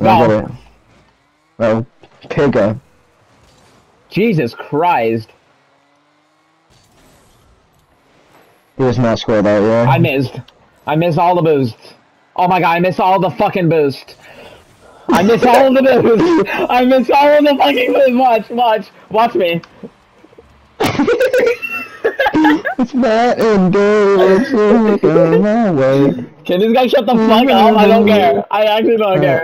No. Well, Pigger. Jesus Christ. He was not scored out, yeah. I missed. I missed all the boosts. Oh my god, I missed all the fucking boosts. I missed all the boosts. I missed all the fucking boosts. Watch, watch, watch me. it's not and Dave. It's my way. Can this guy shut the fuck up? I don't care. I actually don't care.